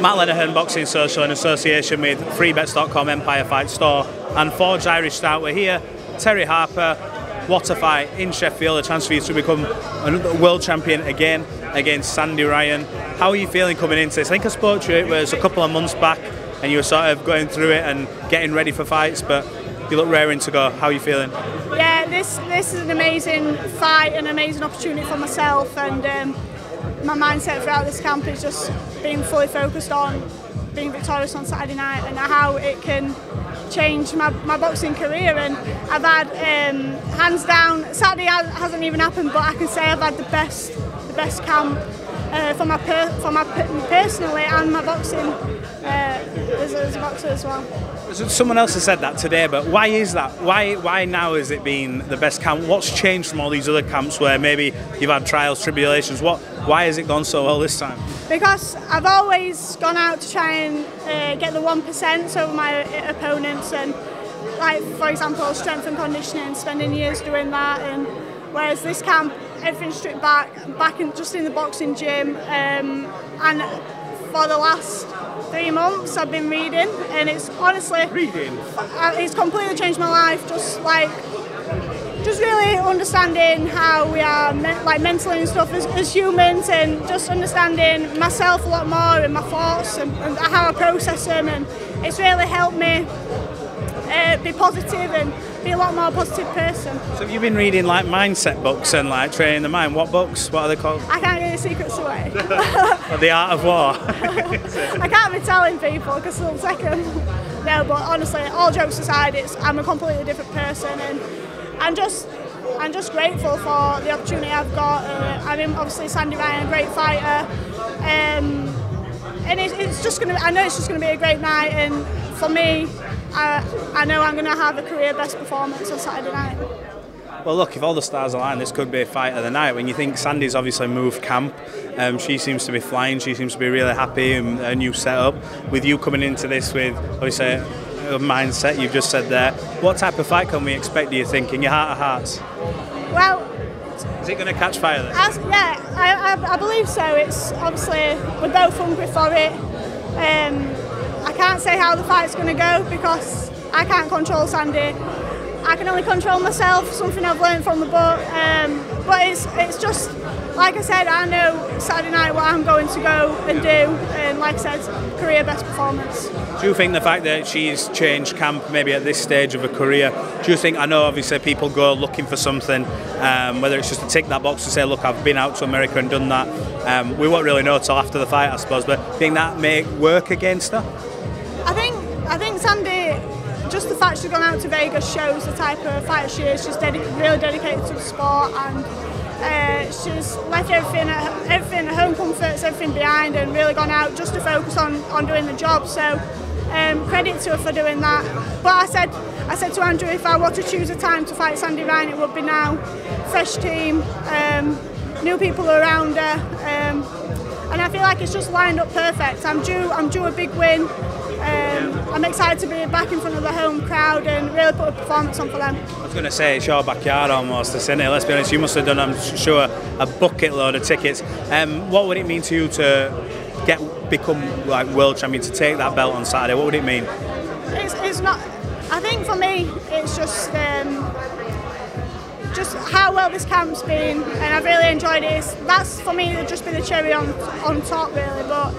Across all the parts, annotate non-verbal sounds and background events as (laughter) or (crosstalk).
Matt Lenihan, Boxing Social, in association with freebets.com, Empire Fight Store, and Forge Irish Stout. We're here. Terri Harper, what a fight in Sheffield, a chance for you to become a world champion again against Sandy Ryan. How are you feeling coming into this? I think I spoke to you, it was a couple of months back, and you were sort of going through it and getting ready for fights, but you look raring to go. How are you feeling? Yeah, this this is an amazing fight, an amazing opportunity for myself, and um, my mindset throughout this camp is just being fully focused on being victorious on Saturday night and how it can change my, my boxing career. And I've had um, hands down Saturday hasn't even happened but I can say I've had the best the best camp uh, for my per, for my personally and my boxing uh, as, as a boxer as well. Someone else has said that today, but why is that? Why why now has it been the best camp? What's changed from all these other camps where maybe you've had trials, tribulations? What why has it gone so well this time? Because I've always gone out to try and uh, get the one percent over my opponents, and like for example, strength and conditioning, spending years doing that, and whereas this camp everything's stripped back, back in, just in the boxing gym, um, and for the last three months I've been reading, and it's honestly reading. Uh, it's completely changed my life. Just like, just really understanding how we are, like mentally and stuff as, as, humans, and just understanding myself a lot more and my thoughts and, and how I process them, and it's really helped me uh, be positive and be a lot more positive person. So you've you been reading like mindset books and like training the mind? What books? What are they called? I can't get the secrets (laughs) away. the Art of War. (laughs) I can't be telling people because they'll take them. No, but honestly, all jokes aside, it's I'm a completely different person and I'm just I'm just grateful for the opportunity I've got. Uh, I mean, obviously Sandy Ryan, a great fighter. Um, and it, it's just gonna. I know it's just gonna be a great night, and for me, I, I know I'm gonna have a career best performance on Saturday night. Well, look, if all the stars align, this could be a fight of the night. When you think Sandy's obviously moved camp, um, she seems to be flying. She seems to be really happy and a new setup. With you coming into this with obviously a mindset you've just said there, what type of fight can we expect? Do you think, in your heart of hearts? Well, is it going to catch fire? Then? As, yeah, I, I, I, believe so. It's obviously we're both hungry for it. Um, I can't say how the fight's going to go because I can't control Sandy. I can only control myself. Something I've learned from the book. Um, but it's it's just like I said. I know Saturday night what I'm going to go and do, and like I said, career best performance. Do you think the fact that she's changed camp maybe at this stage of her career? Do you think I know obviously people go looking for something, um, whether it's just to tick that box to say, look, I've been out to America and done that. Um, we won't really know till after the fight, I suppose. But do you think that may work against her? I think Sandy just the fact she's gone out to Vegas shows the type of fighter she is. She's really dedicated to the sport and uh, she's left everything, at, everything, home comforts, everything behind and really gone out just to focus on, on doing the job. So um, credit to her for doing that. But I said, I said to Andrew, if I were to choose a time to fight Sandy Ryan, it would be now. Fresh team, um, new people around her, um, and I feel like it's just lined up perfect. I'm due, I'm due a big win. I'm excited to be back in front of the home crowd and really put a performance on for them. I was going to say it's your backyard almost, isn't it? Let's be honest, you must have done, I'm sure, a bucket load of tickets. Um, what would it mean to you to get become like world champion to take that belt on Saturday? What would it mean? It's, it's not. I think for me, it's just um, just how well this camp's been, and I've really enjoyed it. It's, that's for me just been the cherry on on top, really. But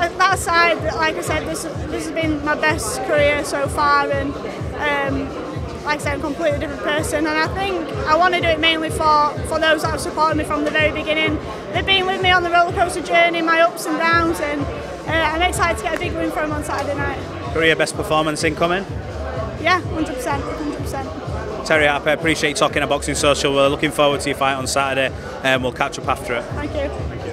that that aside, like I said, this this has been my best career so far, and. Um, like I said, I'm a completely different person. And I think I want to do it mainly for, for those that have supported me from the very beginning. They've been with me on the roller coaster journey, my ups and downs, and uh, I'm excited to get a big win for them on Saturday night. Career best performance incoming? Yeah, 100%. 100%. Terri Harper, appreciate you talking about Boxing Social. We're looking forward to your fight on Saturday, and we'll catch up after it. Thank you.